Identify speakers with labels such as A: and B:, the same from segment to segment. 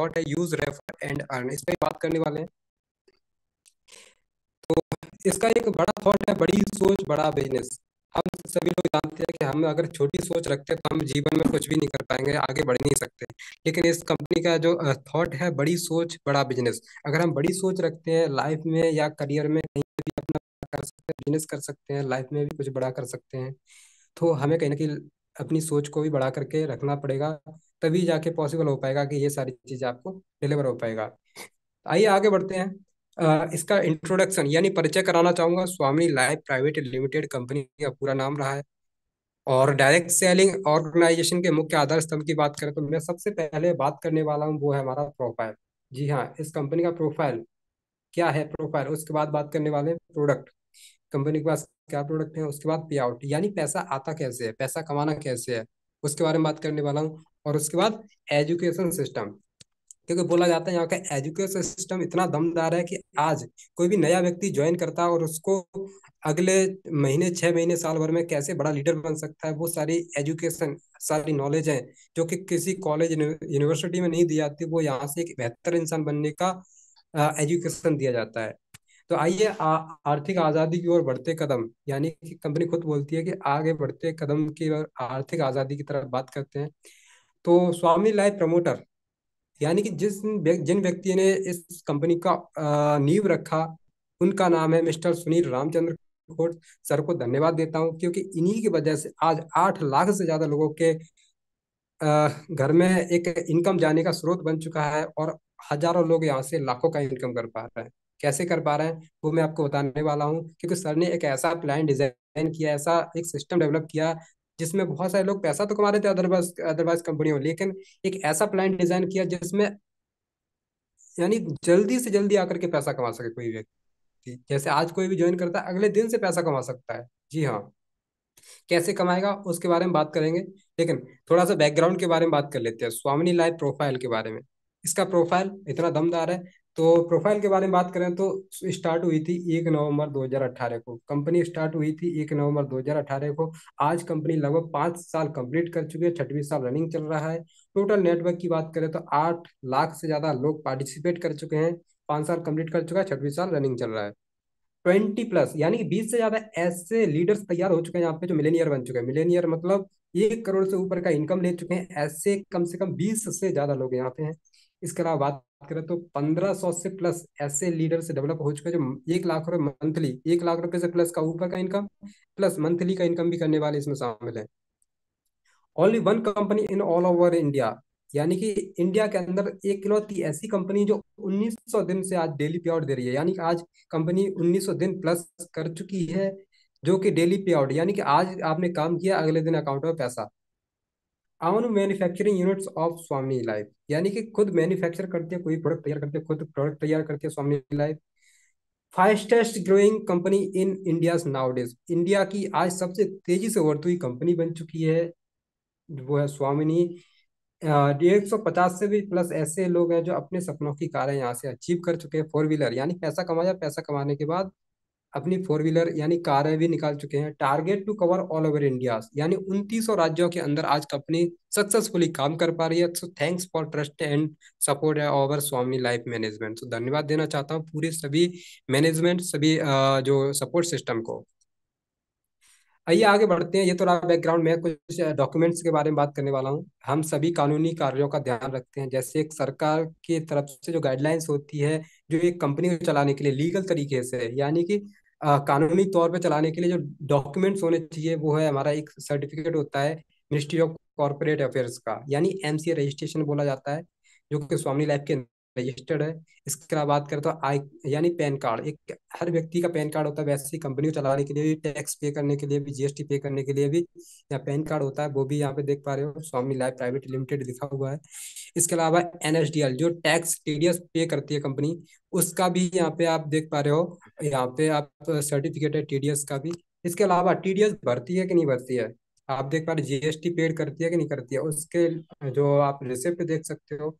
A: Thought है use refer and earn इस पर बात करने वाले हैं। तो इसका एक बड़ा थॉट है, बड़ी सोच, बड़ा बिज़नेस हम सभी लोग जानते हैं कि हम अगर छोटी सोच रखते हैं तो हम जीवन में कुछ भी नहीं कर पाएँगे, आगे बढ़ नहीं सकते। लेकिन इस कंपनी का जो थॉट है, बड़ी सोच, बड़ा बिज़नेस अगर हम बड़ी सोच रखते हैं लाइफ में या करियर में कहीं भी अपना कर सकते हैं बिज़नेस कर सकते हैं लाइफ में भी कुछ बड़ा कर सकते हैं तो हमें कहीं ना कहीं अपनी सोच को भी बढ़ा करके रखना पड़ेगा। तभी जाके पॉसिबल हो पाएगा कि ये सारी चीज़ें आपको डिलीवर हो पाएगा। आइए आगे बढ़ते हैं। इसका इंट्रोडक्शन यानी परिचय कराना चाहूँगा। Swami life private limited company का पूरा नाम रहा है। और डायरेक्ट सेलिंग ऑर्गेनाइजेशन के मुख्य आधार स्तंभ की बात करें तो मैं सबसे पहले बात करने वाला हूँ, वो है हमारा प्रोफ़ाइल जी हाँ इस कंपनी का प्रोफ़ाइल क्या है प्रोफ़ाइल उसके बाद बात करने वाले प्रोडक्ट कंपनी के पास क्या प्रोडक्ट है? उसके बाद पे आउट यानी पैसा आता कैसे है? पैसा कमाना कैसे है? उसके बारे में बात करने वाला हूँ। और उसके बाद एजुकेशन सिस्टम। क्योंकि बोला जाता है यहाँ का एजुकेशन सिस्टम इतना दमदार है कि आज कोई भी नया व्यक्ति ज्वाइन करता है और उसको अगले महीने, छह महीने, साल भर में कैसे बड़ा लीडर बन सकता है, वो सारी एजुकेशन सारी नॉलेज है जो कि किसी कॉलेज यूनिवर्सिटी में नहीं दी जाती, वो यहाँ से एक बेहतर इंसान बनने का एजुकेशन दिया जाता है। तो आइए आर्थिक आज़ादी की ओर बढ़ते कदम, यानी कि कंपनी खुद बोलती है कि आगे बढ़ते कदम की ओर आर्थिक आज़ादी की तरफ़ बात करते हैं। तो स्वामी लाइफ प्रमोटर, यानी कि जिस जिन व्यक्ति ने इस कंपनी का नींव रखा, उनका नाम है मिस्टर सुनील रामचंद्र खोट। सर को धन्यवाद देता हूँ, क्योंकि इन्हीं की वजह से आज आठ लाख से ज़्यादा लोगों के घर में एक इनकम जाने का स्रोत बन चुका है और हज़ारों लोग यहाँ से लाखों का इनकम कर पा रहे हैं। कैसे कर पा रहे हैं, वो मैं आपको बताने वाला हूँ, क्योंकि सर ने एक ऐसा प्लान डिज़ाइन किया, ऐसा एक सिस्टम डेवलप किया जिसमें बहुत सारे लोग पैसा तो कमा रहे थे अदरवाइज़ अदरवाइज़ कंपनियों लेकिन एक ऐसा प्लान डिज़ाइन किया जिसमें यानी जल्दी से जल्दी आकर के पैसा कमा सके कोई व्यक्ति। जैसे आज कोई भी ज्वाइन करता है, अगले दिन से पैसा कमा सकता है। जी हाँ। कैसे कमाएगा, उसके बारे में बात करेंगे। लेकिन थोड़ा सा बैकग्राउंड के बारे में बात कर लेते हैं। स्वामिनी लाइफ प्रोफ़ाइल के बारे में। इसका प्रोफ़ाइल इतना दमदार है। तो प्रोफ़ाइल के बारे में बात करें तो स्टार्ट हुई थी एक नवंबर 2018 को। कंपनी स्टार्ट हुई थी एक नवंबर 2018 को। आज कंपनी लगभग पाँच साल कंप्लीट कर चुकी है, छठवीं साल रनिंग चल रहा है। टोटल नेटवर्क की बात करें तो आठ लाख से ज़्यादा लोग पार्टिसिपेट कर चुके हैं। पाँच साल कंप्लीट कर चुका है, छठवीं साल रनिंग चल रहा है। ट्वेंटी प्लस यानी कि बीस से ज़्यादा ऐसे लीडर्स तैयार हो चुके हैं यहाँ पे जो मिलेनियर बन चुके हैं। मिलेनियर मतलब एक करोड़ से ऊपर का इनकम ले चुके हैं, ऐसे कम से कम बीस से ज़्यादा लोग यहाँ पे हैं। इसके अलावा बात करें तो पंद्रह सौ से प्लस ऐसे लीडर से डेवलप हो चुके हैं जो एक लाख रुपए मंथली एक लाख रुपए से प्लस का ऊपर का इनकम प्लस मंथली का इनकम भी करने वाले इसमें शामिल है। Only one company in all over India यानी कि इंडिया के अंदर एक इकलौती ऐसी कंपनी जो 1900 दिन से आज डेली पे आउट दे रही है। यानी कि आज कंपनी 1900 दिन प्लस कर चुकी है जो कि डेली पे आउट यानी कि आज आपने काम किया, अगले दिन अकाउंट में पैसा। Own manufacturing units of Swami life यानी कि खुद मैन्युफैक्चर करते हैं, कोई प्रोडक्ट तैयार करते हैं, खुद प्रोडक्ट तैयार करते हैं Swami life fastest growing company in India nowadays India की आज सबसे तेज़ी से उभरती हुई कंपनी बन चुकी है, वो है स्वामिनी एक सौ पचास से भी प्लस ऐसे लोग हैं जो अपने सपनों की कारें यहाँ से अचीव कर चुके हैं फोर व्हीलर यानी पैसा कमाया, पैसा कमाने के बाद अपनी फोर व्हीलर यानी कारें भी निकाल चुके हैं। Target to cover all over India, यानी उनतीस राज्यों के अंदर आज कंपनी सक्सेसफुली काम कर पा रही है। So thanks for trust and support है ओवर स्वामी लाइफ मैनेजमेंट तो धन्यवाद देना चाहता हूँ पूरे सभी मैनेजमेंट सभी जो सपोर्ट सिस्टम को। आइए आगे बढ़ते हैं। ये तो रहा बैकग्राउंड में कुछ डॉक्यूमेंट्स के बारे में बात करने वाला हूँ। हम सभी कानूनी कार्यों का ध्यान रखते हैं। जैसे एक सरकार की तरफ़ से जो गाइडलाइंस होती है, जो एक कंपनी को चलाने के लिए लीगल तरीके से, यानी कि कानूनी तौर पे चलाने के लिए जो डॉक्यूमेंट्स होने चाहिए, वो है हमारा एक सर्टिफिकेट होता है मिनिस्ट्री ऑफ़ कॉर्पोरेट अफेयर्स का, यानी एमसीए रजिस्ट्रेशन बोला जाता है, जो कि स्वामी लाइफ के रजिस्टर्ड है। इसके अलावा बात करें तो आई, यानी पैन कार्ड, एक हर व्यक्ति का पैन कार्ड होता है, वैसे ही कंपनी को चलाने के लिए भी, टैक्स पे करने के लिए भी, जीएसटी पे करने के लिए भी या पैन कार्ड होता है, वो भी यहाँ पे देख पा रहे हो, स्वामी लाइफ प्राइवेट लिमिटेड लिखा हुआ है। इसके अलावा एनएसडीएल, जो टैक्स टीडीएस पे करती है कंपनी, उसका भी यहाँ पे आप देख पा रहे हो, यहाँ पे आप सर्टिफिकेट है टीडीएस का भी। इसके अलावा टीडीएस भरती है कि नहीं भरती है? आप देख पा रहे जीएसटी पेड करती है कि नहीं करती है? उसके जो आप रिसिप्ट देख सकते हो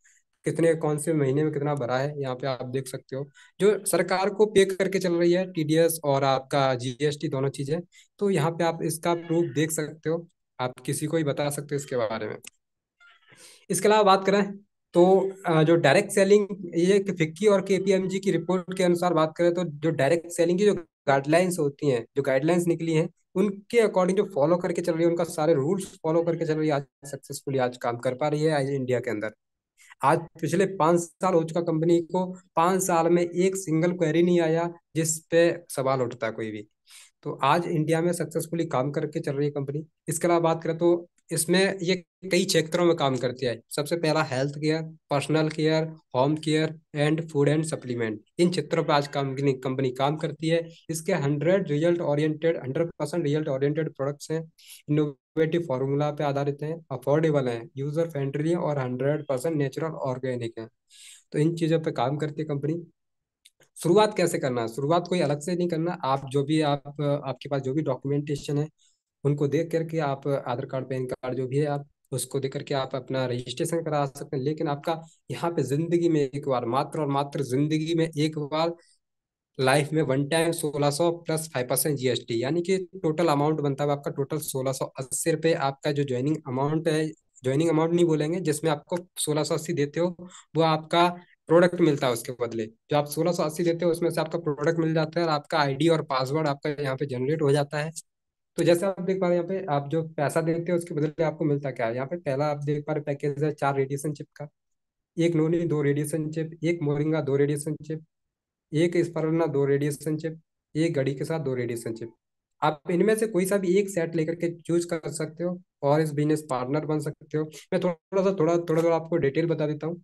A: कितने, कौन से महीने में कितना भरा है, यहाँ पे आप देख सकते हो। जो सरकार को पे करके चल रही है टीडीएस और आपका जीएसटी दोनों चीज़ें तो यहाँ पे आप इसका प्रूफ देख सकते हो। आप किसी को ही बता सकते हो इसके बारे में। इसके अलावा बात करें तो जो डायरेक्ट सेलिंग ये फिक्की और केपीएमजी की रिपोर्ट के अनुसार बात करें तो जो डायरेक्ट सेलिंग की जो गाइडलाइंस होती हैं, जो गाइडलाइंस निकली हैं, उनके अकॉर्डिंग जो फॉलो करके चल रही है, उनका सारे रूल्स फॉलो करके चल रही है, आज सक्सेसफुली आज काम कर पा रही है, आज इंडिया के अंदर। आज पिछले पाँच साल हो चुका कंपनी को, पाँच साल में एक सिंगल क्वेरी नहीं आया जिस पे सवाल उठता कोई भी। तो आज इंडिया में सक्सेसफुली काम करके चल रही है कंपनी। इसके अलावा बात करें तो इसमें ये कई क्षेत्रों में काम करती है। सबसे पहला health care personal care home care and food and supplement इन क्षेत्रों पर आज कंपनी कंपनी काम करती है। इसके hundred result oriented hundred percent result oriented products हैं। इनोवेटिव फार्मूला पे आधारित हैं अफोर्डेबल हैं यूज़र फ्रेंडली और हंड्रेड परसेंट नेचुरल ऑर्गेनिक हैं। तो इन चीज़ों पर काम करती है कंपनी शुरुआत कैसे करना? है शुरुआत कोई अलग से नहीं करना। आप जो भी आप, आपके पास जो भी डॉक्यूमेंटेशन है उनको देख करके आप आधार कार्ड, पैन कार्ड जो भी है आप, उसको देख करके आप अपना रजिस्ट्रेशन करा सकते हैं। लेकिन आपका यहाँ पे ज़िंदगी में एक बार, मात्र और मात्र ज़िंदगी में एक बार लाइफ में वन टाइम सोलह सौ प्लस फाइव परसेंट जीएसटी यानी कि टोटल अमाउंट बनता है आपका टोटल सोलह सौ अस्सी रुपये आपका जो ज्वाइनिंग अमाउंट है ज्वाइनिंग अमाउंट नहीं बोलेंगे, जिसमें आपको सोलह सौ अस्सी देते हो, वो आपका प्रोडक्ट मिलता है उसके बदले। जो आप सोलह सौ अस्सी देते हो, उसमें से आपका प्रोडक्ट मिल जाता है और आपका आईडी और पासवर्ड आपका यहाँ पे जनरेट हो जाता है। तो जैसे आप देख पा रहे हैं, यहाँ पे आप जो पैसा देते हो, उसके बदले आपको मिलता क्या है? यहाँ पे पहला आप देख पा रहे पैकेज है चार रेडिएशन चिप का। एक नोनी, दो रेडिएशन चिप एक मोरिंगा, दो रेडिएशन चिप एक स्पर्ना दो रेडिएशन चिप एक घड़ी के साथ दो रेडिएशन चिप आप इनमें से कोई सा भी एक सेट लेकर के चूज़ कर सकते हो और इस बिज़नेस पार्टनर बन सकते हो। मैं थोड़ा सा थोड़ा थोड़ा थोड़ा आपको डिटेल बता देता हूँ।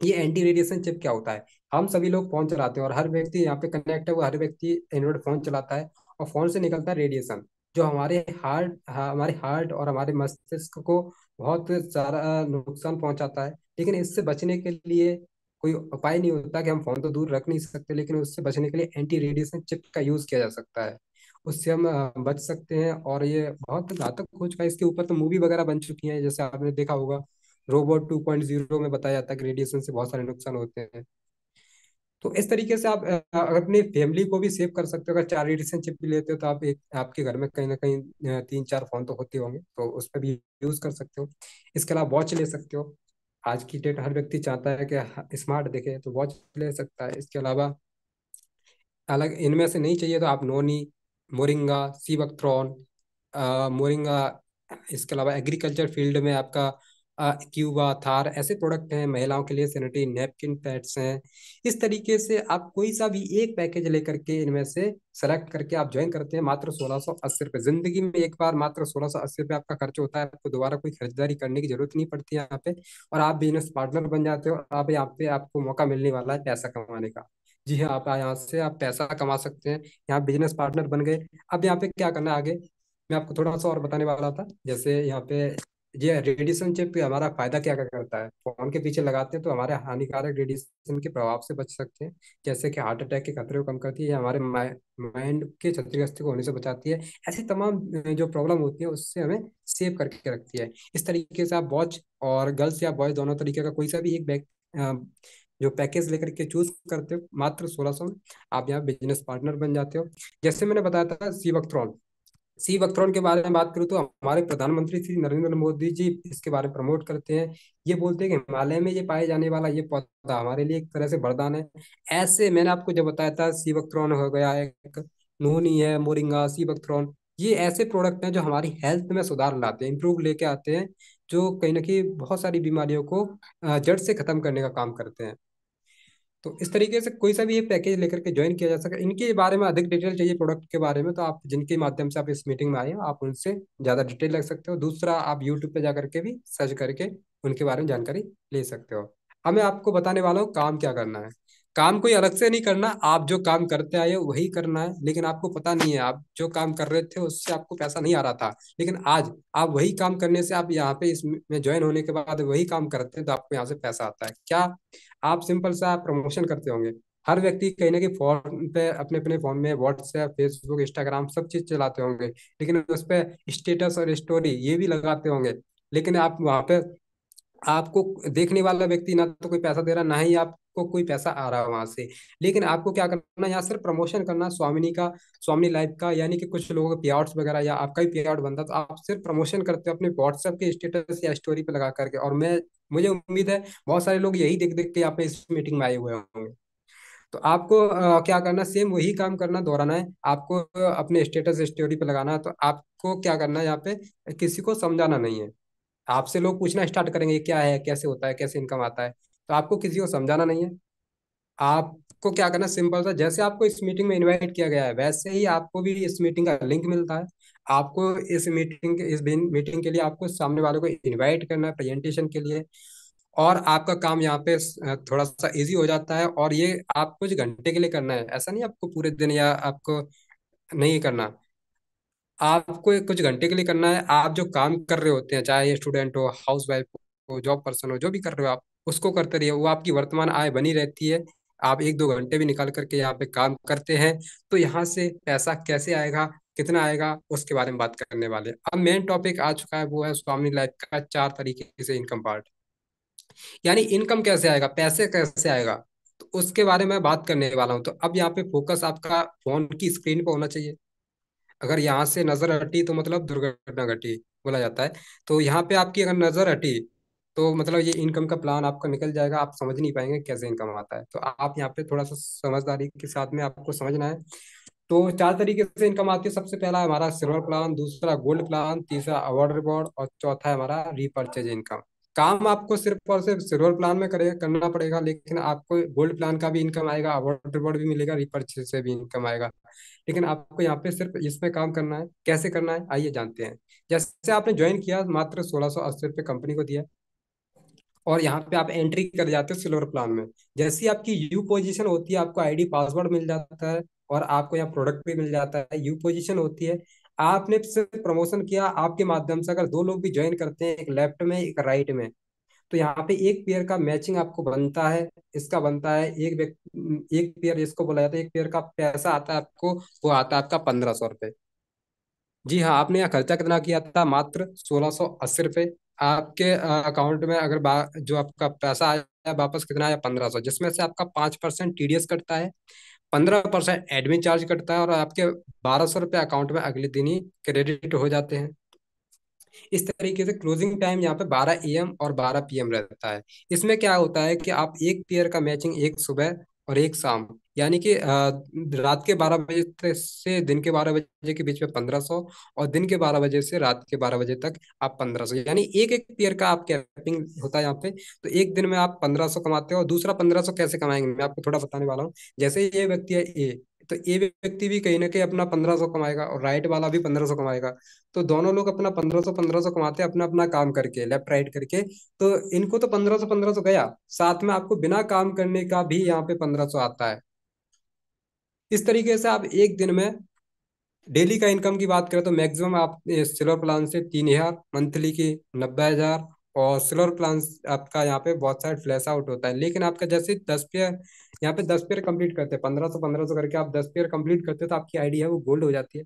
A: ये एंटी रेडिएशन चिप क्या होता है? हम सभी लोग फ़ोन चलाते हैं और हर व्यक्ति यहाँ पे कनेक्ट है, वो हर व्यक्ति एंड्रॉइड फ़ोन चलाता है और फ़ोन से निकलता है रेडिएशन जो हमारे हार्ट हमारे हार्ट और हमारे मस्तिष्क को बहुत सारा नुकसान पहुंचाता है। लेकिन इससे बचने के लिए कोई उपाय नहीं होता कि हम फ़ोन तो दूर रख नहीं सकते, लेकिन उससे बचने के लिए एंटी रेडिएशन चिप का यूज़ किया जा सकता है। उससे हम बच सकते हैं और ये बहुत घातक हो चुका है। इसके ऊपर तो मूवी वगैरह बन चुकी है, जैसे आपने देखा होगा, रोबोट टू पॉइंट ज़ीरो में बताया जाता है कि रेडिएशन से बहुत सारे नुकसान होते हैं। तो इस तरीके से आप अपनी फैमिली को भी सेव कर सकते हो। अगर चार रिलेशनशिप भी लेते हो तो आप एक, आपके घर में कहीं ना कहीं तीन चार फ़ोन तो होते होंगे तो उस पर भी यूज़ कर सकते हो। इसके अलावा वॉच ले सकते हो। आज की डेट हर व्यक्ति चाहता है कि स्मार्ट दिखे तो वॉच ले सकता है। इसके अलावा अलग, इनमें से नहीं चाहिए तो आप नोनी, मोरिंगा सीबकथ्रॉन मोरिंगा, इसके अलावा एग्रीकल्चर फ़ील्ड में आपका क्यूबा, थार ऐसे प्रोडक्ट हैं, महिलाओं के लिए सैनिटरी नैपकिन पैड्स हैं। इस तरीके से आप कोई सा भी एक पैकेज लेकर के इनमें से सेलेक्ट करके आप ज्वाइन करते हैं, मात्र सोलह सौ अस्सी रुपये ज़िंदगी में एक बार मात्र सोलह सौ अस्सी रुपये आपका खर्च होता है, आपको दोबारा कोई खरीदारी करने की ज़रूरत नहीं पड़ती है यहाँ पे, और आप बिज़नेस पार्टनर बन जाते हो, आप यहाँ पे आपको मौका मिलने वाला है पैसा कमाने का। जी हाँ आप यहाँ से आप पैसा कमा सकते हैं, यहाँ बिज़नेस पार्टनर बन गए। अब यहाँ पे क्या करना है आगे? मैं आपको थोड़ा सा और बताने वाला था, जैसे यहाँ पे ये रेडिएशन चिप हमारा फ़ायदा क्या क्या करता है? फ़ोन के पीछे लगाते हैं तो हमारे हानिकारक रेडिएशन के प्रभाव से बच सकते हैं। जैसे कि हार्ट अटैक के खतरे को कम करती है या हमारे माइंड के क्षतिग्रस्त को होने से बचाती है। ऐसी तमाम जो प्रॉब्लम होती है, उससे हमें सेव करके रखती है। इस तरीके से आप वॉच और गर्ल्स या बॉयज़ दोनों तरीके का कोई सा भी एक बैग जो पैकेज लेकर के चूज़ करते हो, मात्र सोलह सौ आप यहाँ बिज़नेस पार्टनर बन जाते हो। जैसे मैंने बताया था सी वक्ट्रॉन सी वक्ट्रॉन के बारे में बात करूँ तो हमारे प्रधानमंत्री श्री नरेंद्र मोदी जी इसके बारे में प्रमोट करते हैं। ये बोलते हैं कि हिमालय में ये पाए जाने वाला ये पौधा हमारे लिए एक तरह से वरदान है। ऐसे मैंने आपको जब बताया था सी वक्ट्रॉन हो गया एक, नोनी है, मोरिंगा, सी वक्ट्रॉन ये ऐसे प्रोडक्ट हैं जो हमारी हेल्थ में सुधार लाते हैं, इम्प्रूव लेके आते हैं, जो कहीं ना कहीं बहुत सारी बीमारियों को जड़ से खत्म करने का काम करते हैं। तो इस तरीके से कोई सा भी ये पैकेज लेकर के ज्वाइन किया जा सके। इनके बारे में अधिक डिटेल चाहिए प्रोडक्ट के बारे में तो आप जिनके माध्यम से आप इस मीटिंग में आए हैं, आप उनसे ज़्यादा डिटेल लग सकते हो। दूसरा, आप यूट्यूब पे जा करके भी सर्च करके उनके बारे में जानकारी ले सकते हो। अब मैं आपको बताने वाला हूँ काम क्या करना है। काम कोई अलग से नहीं करना, आप जो काम करते आए वही करना है, लेकिन आपको पता नहीं है, आप जो काम कर रहे थे उससे आपको पैसा नहीं आ रहा था। लेकिन आज आप वही काम करने से आप यहाँ पे इसमें ज्वाइन होने के बाद वही काम करते हैं तो आपको यहाँ से पैसा आता है। क्या आप सिंपल सा प्रमोशन करते होंगे? हर व्यक्ति कहीं ना कहीं फ़ोन पे, अपने अपने फ़ोन में व्हाट्सएप फेसबुक इंस्टाग्राम सब चीज़ चलाते होंगे, लेकिन उस पर स्टेटस और स्टोरी ये भी लगाते होंगे। लेकिन आप वहाँ पे, आपको देखने वाला व्यक्ति ना तो कोई पैसा दे रहा, ना ही आपको कोई पैसा आ रहा है वहाँ से। लेकिन आपको क्या करना यहाँ सिर्फ़ प्रमोशन करना स्वामिनी का स्वामिनी लाइफ का यानी कि कुछ लोगों के पे वगैरह या आपका ही पे आउट बनता तो आप सिर्फ़ प्रमोशन करते हो अपने व्हाट्सएप के स्टेटस या स्टोरी पे लगा करके। और मैं मुझे उम्मीद है बहुत सारे लोग यही देख देख के यहाँ पे इस मीटिंग में आए हुए होंगे। तो आपको अ, क्या करना सेम वही काम करना दोहराना है। आपको अपने स्टेटस स्टोरी पे लगाना है तो आपको क्या करना है यहाँ पे किसी को समझाना नहीं है। आपसे लोग पूछना स्टार्ट करेंगे क्या है कैसे होता है कैसे इनकम आता है? तो आपको किसी को समझाना नहीं है। आपको क्या करना सिंपल सा, जैसे आपको इस मीटिंग में इनवाइट किया गया है, वैसे ही आपको भी इस मीटिंग का लिंक मिलता है। आपको इस मीटिंग इस मीटिंग के लिए आपको सामने वालों को इनवाइट करना है प्रेजेंटेशन के लिए। और आपका काम यहाँ पे थोड़ा सा इजी हो जाता है और ये आप कुछ घंटे के लिए करना है। ऐसा नहीं आपको पूरे दिन या आपको नहीं करना। आपको कुछ घंटे के लिए करना है। आप जो काम कर रहे होते हैं, चाहे स्टूडेंट हो हाउस वाइफ हो, जॉब पर्सन हो, जो भी कर रहे हो आप उसको करते रहिए। वो आपकी वर्तमान आय बनी रहती है। आप एक दो घंटे भी निकाल करके यहाँ पे काम करते हैं। तो यहाँ से पैसा कैसे आएगा, कितना आएगा, उसके बारे में बात करने वाले अब मेन टॉपिक आ चुका है, वो है स्वामी लाइफ का चार तरीके से इनकम पार्ट यानी इनकम कैसे आएगा, पैसे कैसे आएगा तो उसके बारे में बात करने वाला हूँ। तो अब यहाँ पे फोकस आपका फ़ोन की स्क्रीन पर होना चाहिए। अगर यहाँ से नज़र हटी तो मतलब दुर्घटना घटी बोला जाता है। तो यहाँ पे आपकी अगर नज़र हटी तो मतलब ये इनकम का प्लान आपका निकल जाएगा, आप समझ नहीं पाएँगे कैसे इनकम आता है। तो आप यहाँ पे थोड़ा सा समझदारी के साथ में आपको समझना है। तो चार तरीके से इनकम आती है। सबसे पहला हमारा सिल्वर प्लान दूसरा गोल्ड प्लान तीसरा अवार्ड रिवॉर्ड और चौथा है हमारा रीपर्चेज इनकम काम आपको सिर्फ़ और सिर्फ़ सिल्वर प्लान में करे करना पड़ेगा, लेकिन आपको गोल्ड प्लान का भी इनकम आएगा अवार्ड रिवॉर्ड भी मिलेगा रिपर्चेज से भी इनकम आएगा। लेकिन आपको यहाँ पे सिर्फ़ इसमें काम करना है। कैसे करना है? आइए जानते हैं। जैसे आपने ज्वाइन किया, मात्र सोलह सौ अस्सी रुपये कंपनी को दिया। और यहाँ पे आप एंट्री कर जाते हो सिल्वर प्लान में। जैसी आपकी यू पोजीशन होती है, आपको आईडी पासवर्ड मिल जाता है और आपको यहाँ प्रोडक्ट भी मिल जाता है। यू पोजीशन होती है। आपने सिर्फ़ प्रमोशन किया, आपके माध्यम से अगर दो लोग भी ज्वाइन करते हैं, एक लेफ़्ट में, एक राइट में तो यहाँ पे एक पेयर का मैचिंग आपको बनता है, इसका बनता है, एक व्यक्ति एक पेयर जिसको बोला जाता है, एक पेयर का पैसा आता है आपको, वो आता है आपका पंद्रह सौ रुपये जी हाँ आपने यहाँ खर्चा कितना किया था? मात्र सोलह सौ अस्सी रुपये आपके अकाउंट में अगर जो आपका पैसा आया वापस कितना आया? पंद्रह सौ, जिसमें से आपका पाँच परसेंट टीडीएस कटता है, पंद्रह परसेंट एडमिन चार्ज कटता है और आपके बारह सौ रुपये अकाउंट में अगले दिन ही क्रेडिट हो जाते हैं। इस तरीके से क्लोजिंग टाइम यहाँ पे 12 एम और 12 पीएम रहता है। इसमें क्या होता है कि आप एक पेयर का मैचिंग एक सुबह और एक शाम। यानी कि रात के 12 बजे से दिन के 12 बजे के बीच में 1500 और दिन के 12 बजे से रात के 12 बजे तक आप 1500 यानी एक एक पेयर का आप कैपिंग होता है यहाँ पे। तो एक दिन में आप 1500 कमाते हो और दूसरा 1500 कैसे कमाएँगे? मैं आपको थोड़ा बताने वाला हूँ। जैसे ये व्यक्ति है ए तो ए व्यक्ति भी कहीं ना कहीं अपना पंद्रह सौ कमाएगा और राइट वाला भी पंद्रह सौ कमाएगा। तो दोनों लोग अपना पंद्रह सौ पंद्रह सौ कमाते हैं अपना अपना काम करके लेफ़्ट राइट करके। तो इनको तो पंद्रह सौ पंद्रह सौ गया। साथ में आपको बिना काम करने का भी यहाँ पे पंद्रह सौ आता है। इस तरीके से आप एक दिन में डेली का इनकम की बात करें तो मैक्सिमम आप सिल्वर प्लान से तीन हज़ार मंथली की नब्बे हज़ार और सिल्वर प्लान आपका यहाँ पे बहुत सारे फ्लैश आउट होता है। लेकिन आपका जैसे दस पेयर यहाँ पे दस पेयर कंप्लीट करते हैं। पंद्रह सौ पंद्रह सौ करके आप दस पेयर कंप्लीट करते हैं तो आपकी आईडी है वो गोल्ड हो जाती है।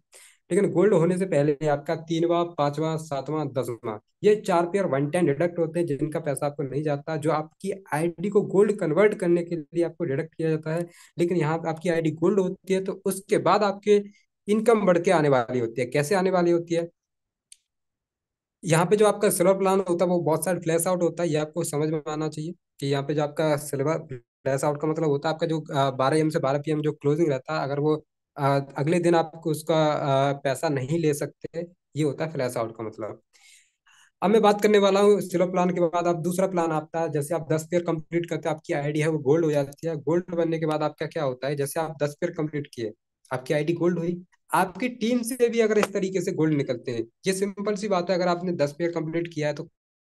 A: लेकिन गोल्ड होने से पहले आपका तीनवा, पांचवा, सातवां, दसवां, ये चार पेयर वन टाइम डिडक्ट होते हैं, जिनका पैसा आपको नहीं जाता। जो आपकी आईडी को गोल्ड कन्वर्ट करने के लिए आपको डिडक्ट किया जाता है, लेकिन यहाँ आपकी आईडी गोल्ड होती है तो उसके बाद आपके इनकम बढ़ के आने वाली होती है। कैसे आने वाली होती है? यहाँ पे जो आपका सिल्वर प्लान होता है, वो बहुत सारे फ्लैश आउट होता है, ये आपको समझ में आना चाहिए कि यहाँ पे जो आपका सिल्वर फ्लैश आउट का मतलब होता है आपका जो बारह एम से बारह पी जो क्लोजिंग रहता है, अगर वो अगले दिन आप उसका पैसा नहीं ले सकते, ये होता है फ्लैश आउट का मतलब। अब मैं बात करने वाला हूँ सिल्वर प्लान के बाद, आप दूसरा प्लान है जैसे आप दस पेयर कंप्लीट करते हैं, आपकी आईडी है वो गोल्ड हो जाती है। गोल्ड बनने के बाद आपका क्या होता है, जैसे आप दस पेयर कंप्लीट किए, आपकी आईडी गोल्ड हुई, आपकी टीम से भी अगर इस तरीके से गोल्ड निकलते हैं, ये सिंपल सी बात है, अगर आपने दस पेयर कंप्लीट किया है तो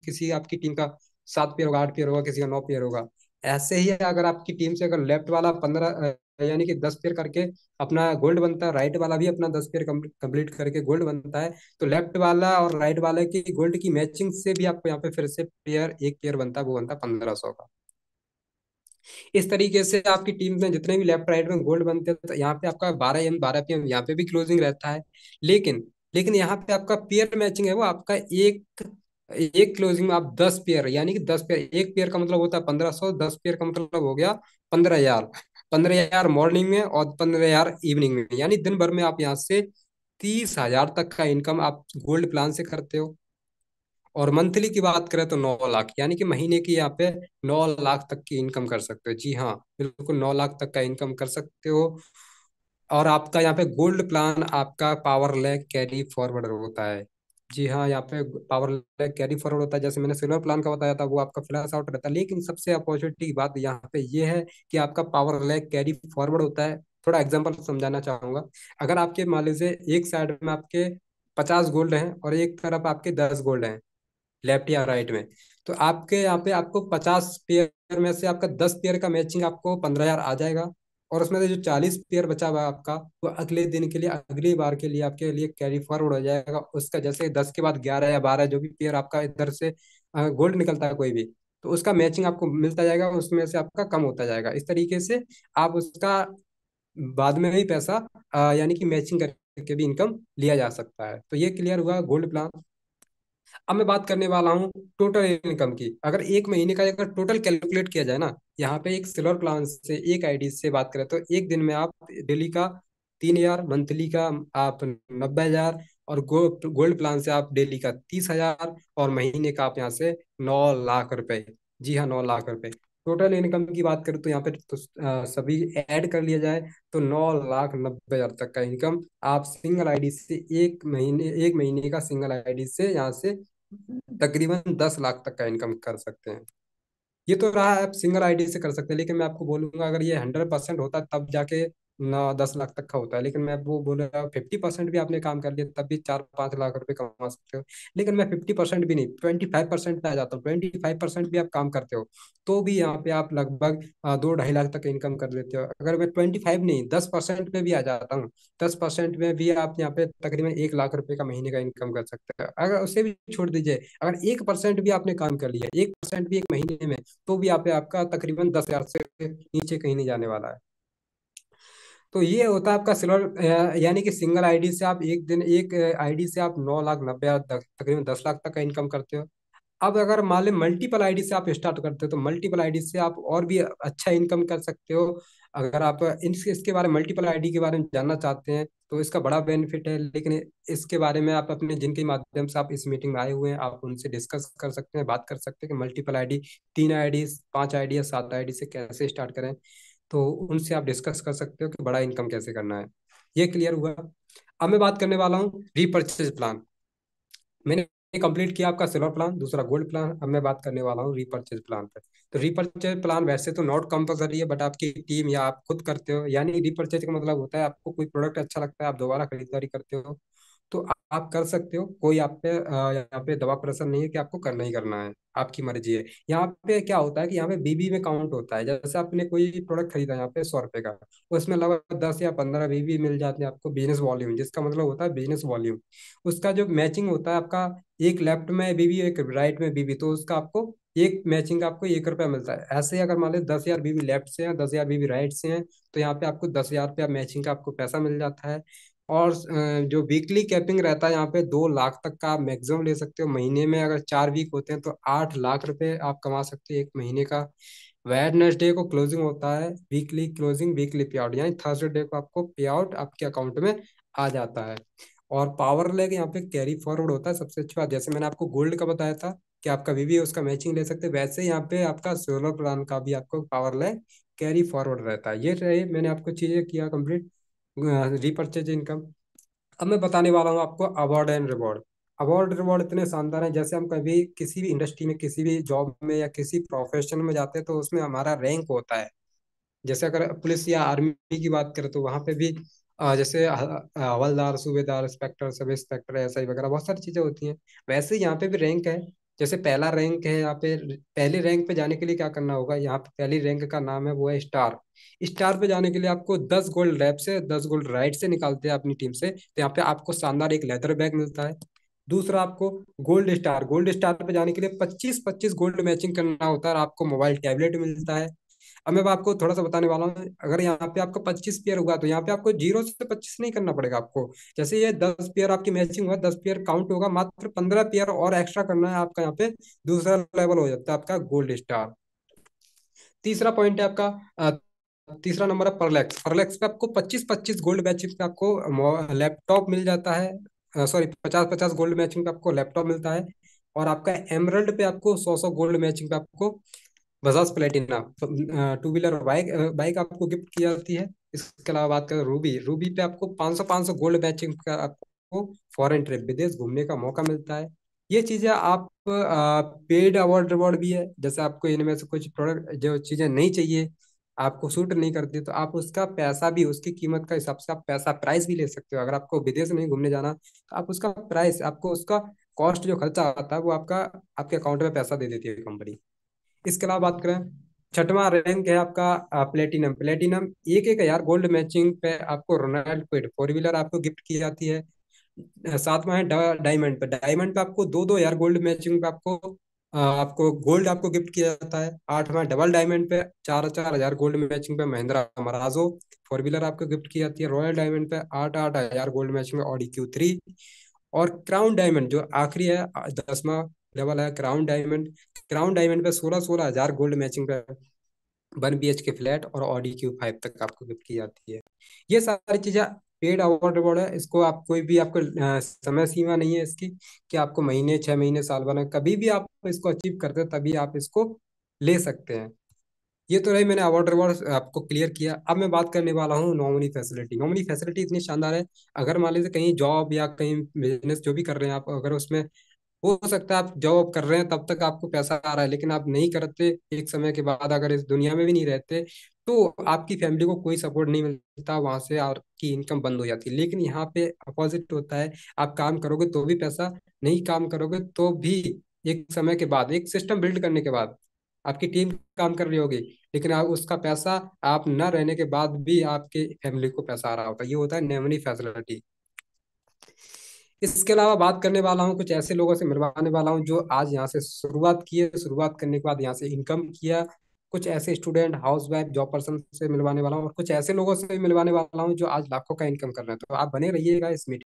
A: किसी आपकी टीम का सात पेयर होगा, आठ पेयर होगा, किसी का नौ पेयर होगा। ऐसे ही अगर आपकी टीम से अगर लेफ़्ट वाला पंद्रह यानी कि दस पेयर करके अपना गोल्ड बनता है, राइट वाला भी अपना दस पेयर कंप्लीट करके गोल्ड बनता है तो लेफ़्ट वाला और राइट वाले की गोल्ड की मैचिंग से भी आपको यहाँ पे फिर से पेयर, एक पेयर बनता है, वो बनता है पंद्रह सौ का। इस तरीके से आपकी टीम में जितने भी लेफ़्ट, राइट में गोल्ड बनते हैं तो यहाँ पे आपका बारह एम बारह पी एम यहाँ पे भी क्लोजिंग रहता है। लेकिन लेकिन यहाँ पे आपका पेयर मैचिंग है, वो आपका एक एक क्लोजिंग में आप दस पेयर यानी कि दस पेयर एक पेयर का मतलब होता है पंद्रह सौ, दस पेयर का मतलब हो गया पंद्रह हज़ार पंद्रह हज़ार मॉर्निंग में और पंद्रह हज़ार इवनिंग में, यानी दिन भर में आप यहाँ से तीस हज़ार तक का इनकम आप गोल्ड प्लान से करते हो। और मंथली की बात करें तो नौ लाख, यानी कि महीने की यहाँ पे नौ लाख तक की इनकम कर सकते हो। जी हाँ बिल्कुल नौ लाख तक का इनकम कर सकते हो। और आपका यहाँ पे गोल्ड प्लान आपका पावर लैग कैरी फॉरवर्ड होता है। जी हाँ यहाँ पे पावर लैग कैरी फॉरवर्ड होता है। जैसे मैंने सिल्वर प्लान का बताया था, वो आपका फ्लैश आउट रहता है। लेकिन सबसे अपॉर्चुनिटी की बात यहाँ पे ये है कि आपका पावर लैग कैरी फॉरवर्ड होता है। थोड़ा एग्जांपल समझाना चाहूँगा। अगर आपके मान लीजिए एक साइड में आपके पचास गोल्ड हैं और एक तरफ़ आपके दस गोल्ड हैं लेफ़्ट या राइट में तो आपके यहाँ पे आपको पचास पेयर में से आपका दस पेयर का मैचिंग आपको पंद्रह हज़ार आ जाएगा। और उसमें से जो चालीस पेयर बचा हुआ है आपका, वो अगले दिन के लिए, अगली बार के लिए आपके लिए कैरी फॉरवर्ड हो जाएगा। उसका जैसे दस के बाद ग्यारह या बारह जो भी पेयर आपका इधर से गोल्ड निकलता है कोई भी तो उसका मैचिंग आपको मिलता जाएगा, उसमें से आपका कम होता जाएगा। इस तरीके से आप उसका बाद में भी पैसा यानी कि मैचिंग करके भी इनकम लिया जा सकता है। तो ये क्लियर हुआ गोल्ड प्लान अब मैं बात करने वाला हूँ टोटल इनकम की। अगर एक महीने का अगर टोटल कैलकुलेट किया जाए ना यहाँ पे एक सिल्वर प्लान से एक आईडी से बात करें तो एक दिन में आप डेली का तीन हज़ार मंथली का आप नब्बे हज़ार और गो, गोल्ड प्लान से आप डेली का तीस हज़ार और महीने का आप यहाँ से नौ लाख रुपए। जी हाँ नौ लाख रुपए। टोटल इनकम की बात करें तो यहाँ पे तो, सभी ऐड कर लिया जाए तो नौ लाख नब्बे हज़ार तक का इनकम आप सिंगल आईडी से एक महीने एक महीने का सिंगल आईडी से यहाँ से तकरीबन दस लाख तक का इनकम कर सकते हैं। ये तो रहा आप सिंगल आईडी से कर सकते हैं लेकिन मैं आपको बोलूँगा अगर ये हंड्रेड परसेंट होता तब जाके नौ दस लाख तक का होता है। लेकिन मैं वो बोल रहा हूँ, फिफ्टी परसेंट भी आपने काम कर लिया, तब भी चार पाँच लाख रुपए कमा सकते हो। लेकिन मैं फिफ्टी परसेंट भी नहीं, ट्वेंटी फाइव परसेंट पे आ जाता हूँ। ट्वेंटी फाइव परसेंट भी आप काम करते हो तो भी यहाँ पे आप लगभग दो ढाई लाख तक इनकम कर लेते हो। अगर मैं ट्वेंटी फाइव नहीं, दस परसेंट पे भी आ जाता हूँ, दस परसेंट में भी आप यहाँ पे तकरीबन एक लाख रुपए का महीने का इनकम कर सकते हो। अगर उसे भी छोड़ दीजिए, अगर एक परसेंट भी आपने काम कर लिया, एक परसेंट भी एक महीने में तो भी आप आपका तकरीबन दस हज़ार से नीचे कहीं नहीं जाने वाला है। तो ये होता है आपका सिल्वर यानी कि सिंगल आईडी से आप एक दिन, एक आईडी से आप नौ लाख नब्बे हज़ार तक- तकरीबन दस लाख तक का इनकम करते हो। अब अगर मान लें मल्टीपल आईडी से आप स्टार्ट करते हो तो मल्टीपल आईडी से आप और भी अच्छा इनकम कर सकते हो। अगर आप इन इसके बारे में मल्टीपल आईडी के बारे में जानना चाहते हैं तो इसका बड़ा बेनिफिट है, लेकिन इसके बारे में आप अपने, जिनके माध्यम से आप इस मीटिंग में आए हुए हैं, आप उनसे डिस्कस कर सकते हैं, बात कर सकते हैं कि मल्टीपल आईडी तीन आईडी पाँच आईडी या सात आईडी से कैसे स्टार्ट करें। तो उनसे आप डिस्कस कर सकते हो कि बड़ा इनकम कैसे करना है। ये क्लियर हुआ। अब मैं बात करने वाला हूँ रीपर्चेज प्लान मैंने कंप्लीट किया आपका सिल्वर प्लान दूसरा गोल्ड प्लान अब मैं बात करने वाला हूँ रीपर्चेज प्लान पर। तो रीपर्चेज प्लान वैसे तो नॉट कंपलसरी है बट आपकी टीम या आप खुद करते हो। यानी रीपर्चेज का मतलब होता है आपको कोई प्रोडक्ट अच्छा लगता है, आप दोबारा खरीदारी करते हो। आप कर सकते हो। कोई आप पे यहाँ पे दवा प्रेशर नहीं है कि आपको करना ही करना है। आपकी मर्ज़ी है। यहाँ पे क्या होता है कि यहाँ पे बीबी में काउंट होता है। जैसे आपने कोई प्रोडक्ट खरीदा यहाँ पे सौ रुपए का, उसमें लगभग दस या पंद्रह बीबी मिल जाते हैं आपको बिज़नेस वॉल्यूम जिसका मतलब होता है बिज़नेस वॉल्यूम उसका जो मैचिंग होता है आपका एक लेफ़्ट में बीबी एक राइट में बीबी तो उसका आपको एक मैचिंग आपको एक रुपया मिलता है। ऐसे अगर मान लो दस हज़ार बीबी लेफ़्ट से है, दस हज़ार बीबी राइट से है तो यहाँ पे आपको दस हज़ार रुपया मैचिंग का आपको पैसा मिल जाता है। और जो वीकली कैपिंग रहता है, यहाँ पे दो लाख तक का आप मैक्सिमम ले सकते हो। महीने में अगर चार वीक होते हैं तो आठ लाख रुपए आप कमा सकते हो एक महीने का। वेडनेसडे को क्लोजिंग होता है weekly closing weekly pay out यानी थर्सडे को आपको पे आउट आपके अकाउंट में आ जाता है। और पावर लेग यहाँ पे कैरी फॉरवर्ड होता है, सबसे अच्छी बात, जैसे मैंने आपको गोल्ड का बताया था कि आपका वीवी उसका मैचिंग ले सकते वैसे यहाँ पे आपका सोलर प्लान का भी आपको पावर लेग कैरी फॉरवर्ड रहता है। ये रहे मैंने आपको चीज़ें किया कंप्लीट रीपर्चेज इनकम अब मैं बताने वाला हूँ आपको award and reward award reward इतने शानदार हैं, जैसे हम कभी किसी भी इंडस्ट्री में, किसी भी जॉब में या किसी प्रोफेशन में जाते हैं तो उसमें हमारा रैंक होता है। जैसे अगर पुलिस या आर्मी की बात करें तो वहाँ पे भी जैसे हवलदार, सूबेदार इंस्पेक्टर सब इंस्पेक्टर ऐसा ही वगैरह, बहुत सारी चीज़ें होती हैं। वैसे यहाँ पे भी रैंक है। जैसे पहला रैंक है यहाँ पे, पहले रैंक पे जाने के लिए क्या करना होगा? यहाँ पे पहली रैंक का नाम है वो है स्टार। स्टार पे जाने के लिए आपको दस गोल्ड लेफ़्ट से दस गोल्ड राइट से निकालते हैं अपनी टीम से। तो यहाँ पे आपको शानदार एक लेदर बैग मिलता है। दूसरा आपको गोल्ड स्टार। गोल्ड स्टार पे जाने के लिए पच्चीस पच्चीस गोल्ड मैचिंग करना होता है आपको मोबाइल टैबलेट मिलता है। अब मैं आपको थोड़ा सा बताने वाला हूँ, अगर यहाँ पे आपका पच्चीस पेयर हुआ तो यहाँ पे आपको ज़ीरो से पच्चीस नहीं करना पड़ेगा आपको। जैसे ये दस पेयर आपकी मैचिंग हुआ, दस पेयर काउंट होगा, मात्र पंद्रह पेयर और एक्स्ट्रा करना है आपका यहाँ पे, दूसरा लेवल हो जाता है आपका गोल्ड स्टार तीसरा पॉइंट है आपका तीसरा नंबर है परलेक्स परलेक्स पे आपको पच्चीस पच्चीस गोल्ड मैचिंग पे आपको लैपटॉप मिल जाता है सॉरी पचास पचास गोल्ड मैचिंग पे आपको लैपटॉप मिलता है, और आपका एमरल्ड पे आपको सौ सौ गोल्ड मैचिंग पे आपको Bajaj Platina two wheeler bike bike आपको गिफ्ट की जाती है। इसके अलावा बात करें रूबी रूबी पे आपको 500 500 गोल्ड मैचिंग का आपको फॉरेन ट्रिप विदेश घूमने का मौका मिलता है। ये चीज़ें आप पेड अवार्ड रिवॉर्ड भी है। जैसे आपको इनमें से कुछ प्रोडक्ट जो चीज़ें नहीं चाहिए, आपको सूट नहीं करती तो आप उसका पैसा भी, उसकी कीमत का हिसाब से आप पैसा प्राइस भी ले सकते हो। अगर आपको विदेश नहीं घूमने जाना तो आप उसका प्राइस आपको उसका कॉस्ट जो खर्चा आता है, वो आपका, आपके अकाउंट में पैसा दे देती है कंपनी इसके अलावा बात करें, छठवा रैंक है आपका प्लेटिनम प्लेटिनम एक एक हज़ार गोल्ड मैचिंग पे आपको रोनाल्ड क्विड फोर व्हीलर आपको गिफ्ट की जाती है। सातवां है डायमंड पे। डायमंड पे आपको दो दो हज़ार गोल्ड मैचिंग पे आपको आपको गोल्ड आपको गिफ्ट किया जाता है। आठवां डबल डायमंड पे चार चार हज़ार गोल्ड मैचिंग पे महिंद्रा मराजो फोर व्हीलर आपको गिफ्ट की जाती है। रॉयल डायमंड पे आठ आठ हज़ार गोल्ड मैचिंग पे ऑडी क्यू थ्री और क्राउन डायमंड जो आखिरी है दसवा लेवल है? क्राउन डायमंड क्राउन डायमंड पे सोलह सोलह हज़ार गोल्ड मैचिंग पे वन बी के फ्लैट और ऑडी क्यू फाइव तक आपको गिफ्ट की जाती है। ये सारी चीज़ें पेड अवार्ड रिवॉर्ड है। इसको आप कोई भी आपको समय सीमा नहीं है इसकी कि आपको महीने, छह महीने, साल भर कभी भी आप इसको अचीव करते तभी आप इसको ले सकते हैं। ये तो रही मैंने अवार्ड रिवॉर्ड आपको क्लियर किया। अब मैं बात करने वाला हूँ नॉमिनी फैसिलिटी नॉमिनी फैसिलिटी इतनी शानदार है। अगर मान लीजिए कहीं जॉब या कहीं बिज़नेस जो भी कर रहे हैं आप, अगर उसमें हो सकता है आप जॉब कर रहे हैं, तब तक आपको पैसा आ रहा है, लेकिन आप नहीं करते, एक समय के बाद अगर इस दुनिया में भी नहीं रहते तो आपकी फैमिली को कोई सपोर्ट नहीं मिलता, वहाँ से आपकी इनकम बंद हो जाती है। लेकिन यहाँ पे अपोजिट होता है, आप काम करोगे तो भी पैसा, नहीं काम करोगे तो भी एक समय के बाद, एक सिस्टम बिल्ड करने के बाद आपकी टीम काम कर रही होगी, लेकिन आप उसका पैसा, आप न रहने के बाद भी आपके फैमिली को पैसा आ रहा होता है ये होता है नेमनी फैसिलिटी इसके अलावा बात करने वाला हूँ, कुछ ऐसे लोगों से मिलवाने वाला हूँ, जो आज यहाँ से शुरुआत किए, शुरुआत करने के बाद यहाँ से इनकम किया। कुछ ऐसे student housewife job person से मिलवाने वाला हूँ और कुछ ऐसे लोगों से मिलवाने वाला हूँ, जो आज लाखों का इनकम कर रहे हैं। तो आप बने रहिएगा इस मीटिंग